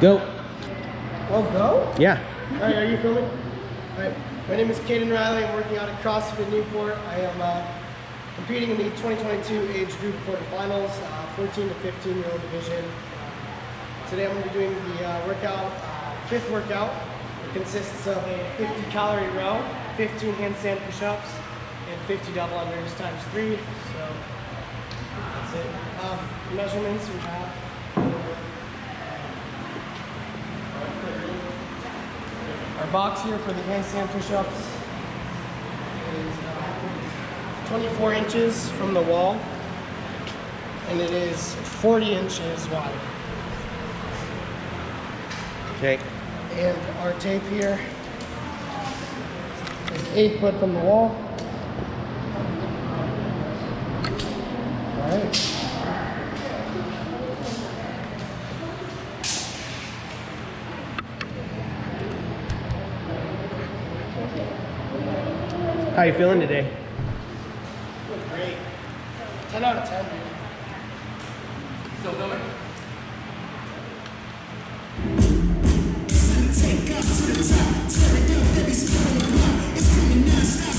Go. Well, go? Yeah. All right, are you filming? All right, my name is Cayden Reilly. I'm working out at CrossFit Newport. I am uh, competing in the 2022 age group quarterfinals, uh, 14 to 15 year old division. Today I'm going to be doing the uh, workout, uh, fifth workout. It consists of a 50 calorie row, 15 handstand push-ups, and 50 double unders times three. So that's it. Um, measurements we have. Our box here for the handstand push-ups is uh, 24 inches from the wall, and it is 40 inches wide. Okay. And our tape here is eight foot from the wall. All right. How you feeling today? Great. 10 out of 10, dude. Still filming? Focus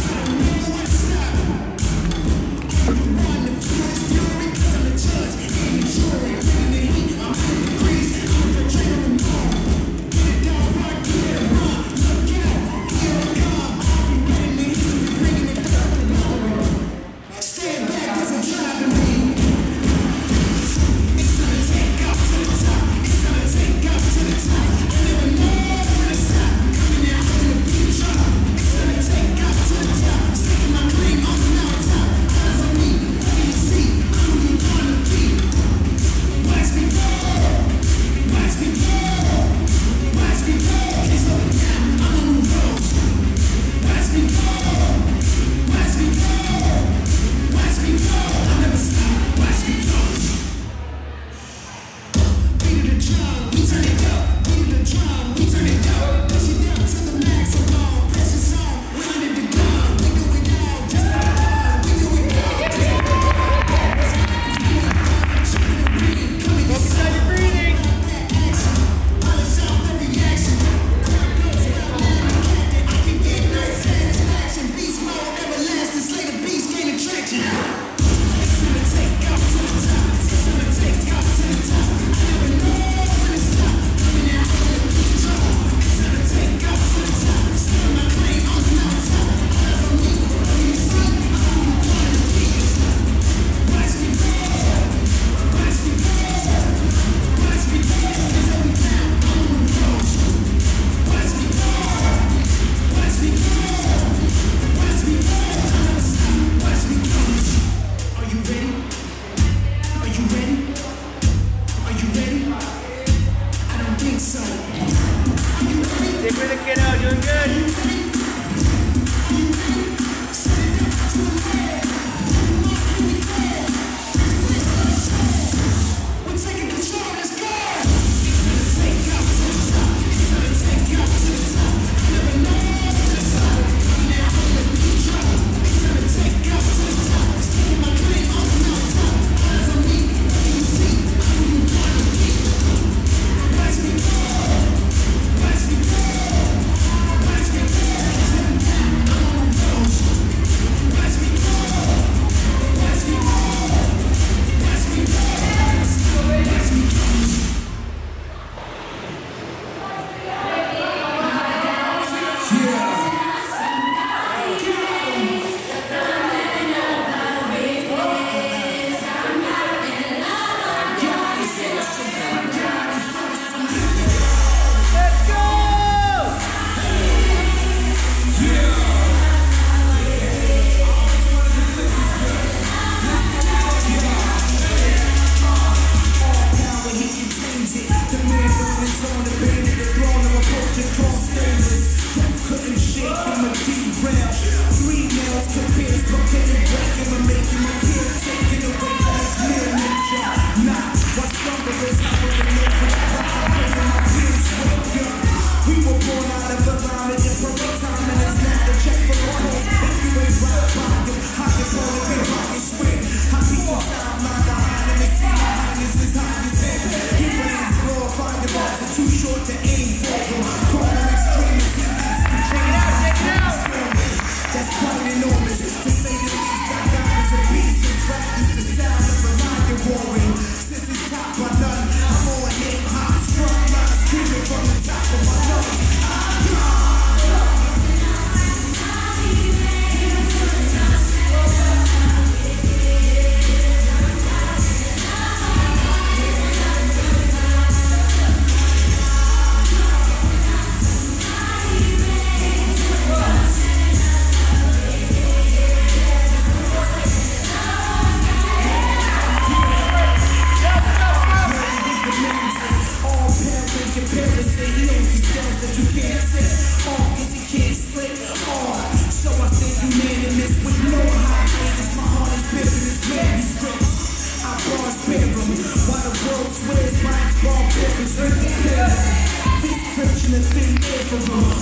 thin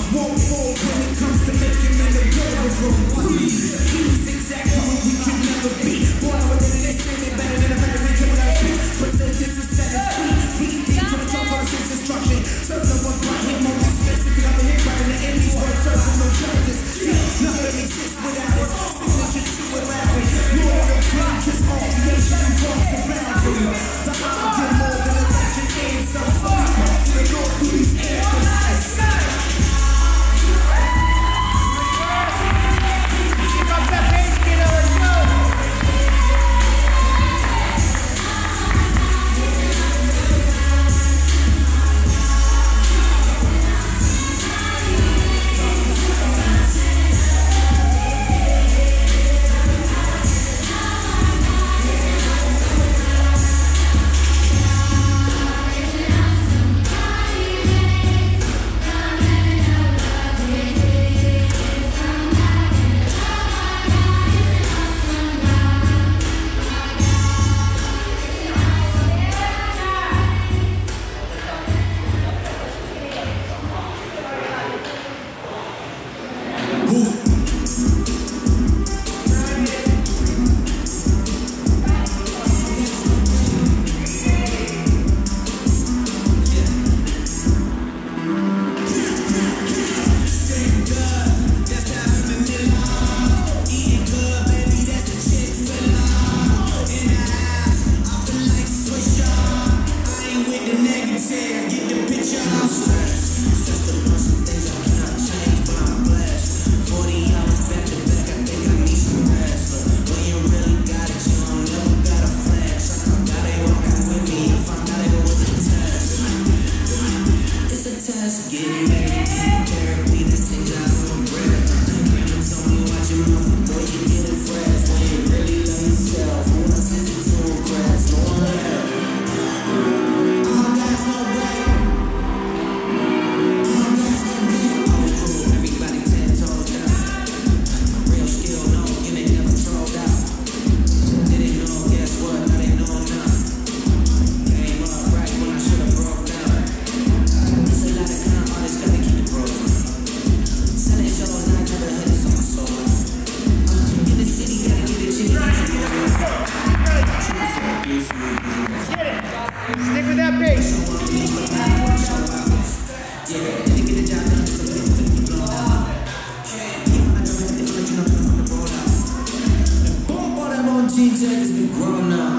grown up.